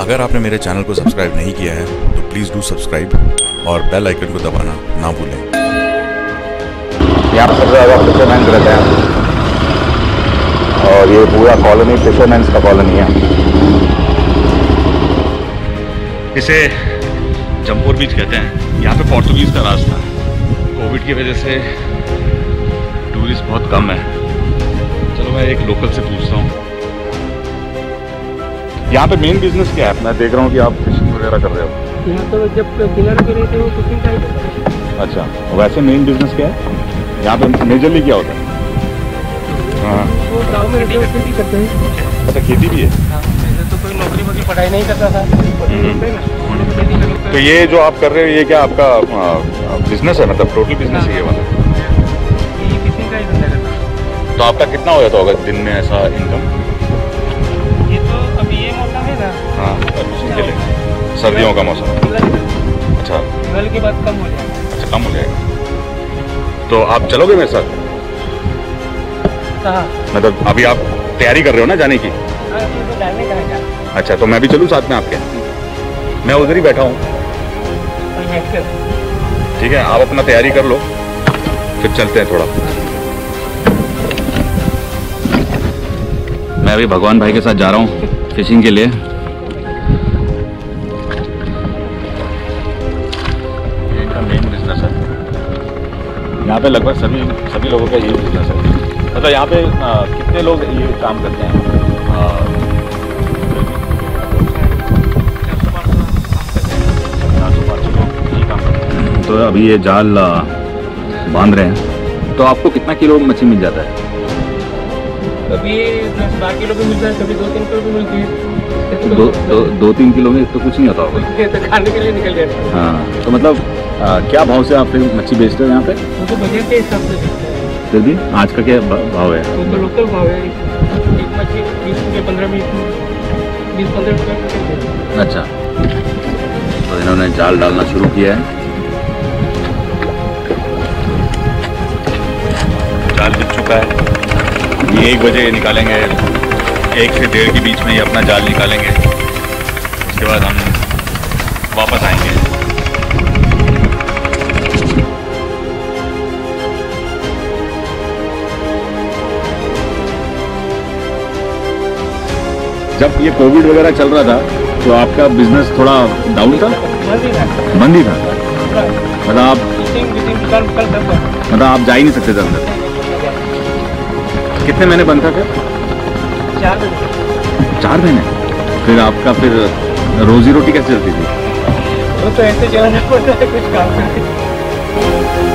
अगर आपने मेरे चैनल को सब्सक्राइब नहीं किया है तो प्लीज़ डू सब्सक्राइब और बेल आइकन को दबाना ना भूलें। यहाँ पर ज़्यादा फिशरमैन रहते हैं। और ये पूरा कॉलोनी फिशरमैन का कॉलोनी है। इसे जमपुर बीच कहते हैं। यहाँ पे पोर्तुगीज़ का राज था कोविड की वजह से टूरिस्ट बहुत कम है। चलो मैं एक लोकल से पूछता हूँ। यहाँ पे मेन बिज़नेस क्या है? मैं देख रहा हूँ कि आप फिशिंग वगैरह कर रहे हो। यहाँ तो जब किनारे पे रहते हो कुकिंग का ही करते अच्छा वैसे मेन बिज़नेस क्या है? यहाँ पे मेजरली क्या होता है? हाँ। वो गाँव में रहते हो खेती करते हैं। अच्छा खेती भी है? हाँ, तो कोई नौकरी वोकरी पढ़ाई नहीं करता था। तो ये जो आप कर रहे हो ये क्या आपका बिज़नेस है? मतलब टोटल बिज़नेस है ये वाला ये किसी का ही है। तो आपका कितना हो जाता होगा दिन में ऐसा इनकम सर्दियों का मौसम। अच्छा। कल के बाद कम हो जाएगा। अच्छा कम हो जाएगा। तो आप चलोगे मेरे साथ? कहाँ? मतलब अभी आप तैयारी कर रहे हो ना जाने की? हाँ, तो है अच्छा तो मैं भी चलूँ साथ में आपके? मैं उधर ही बैठा हूँ। कर ठीक है आप अपना तैयारी कर लो। फिर चलते हैं थोड़ा। मैं अभी भगवान भाई के साथ जा रहा हूँ फिशिंग के लिए। इनका मेन बिज़नेस है। यहाँ पे लगभग सभी सभी लोगों का यही बिज़नेस है। मतलब यहाँ पे आ, कितने लोग ये काम करते हैं? काम करते हैं तो अभी ये जाल बाँध रहे हैं। तो आपको कितना किलो मछली मिल जाता है? कभी दस बारह किलो भी मिलता है कभी दो तीन किलो भी मिलती है। दो दो दो तीन किलो में तो कुछ नहीं होता होगा। तो खाने के लिए निकल जाते हैं हाँ तो मतलब आ, क्या भाव से आप फिर मच्छी बेचते हो यहाँ पे? वो तो बजट के हिसाब से फिर भी? आज का क्या भाव है? वो तो लोकल भाव है एक मछली बीस रुपये पंद्रह बीस बीस पंद्रह रुपये का मिल जाता है। अच्छा। तो इन्होंने जाल डालना शुरू किया है। जाल बिक चुका है। ये एक बजे निकालेंगे। एक से डेढ़ के बीच में ये अपना जाल निकालेंगे। उसके बाद हम वापस आएँगे। जब ये कोविड वगैरह चल रहा था तो आपका बिज़नेस थोड़ा डाउन था? बंद ही था। मतलब आप मतलब आप जा ही नहीं सकते थे अंदर। कितने महीने बंद था फिर? चार महीने। फिर आपका फिर रोजी रोटी कैसे चलती थी? तो ऐसे चलाना पड़ता है, कुछ काम करके